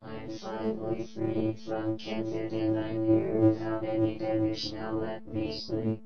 I'm finally free from cancer, and I'm here without any damage now let me sleep.